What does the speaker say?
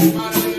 Hallelujah.